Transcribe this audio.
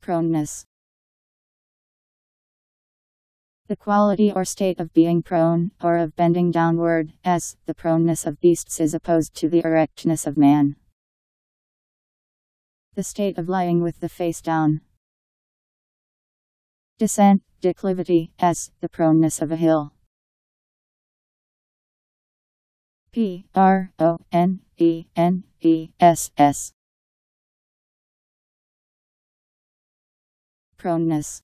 Proneness. The quality or state of being prone, or of bending downward, as the proneness of beasts is opposed to the erectness of man. The state of lying with the face down. Descent, declivity, as the proneness of a hill. P R O N E N E S S. Proneness.